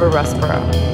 Deborah Russborough.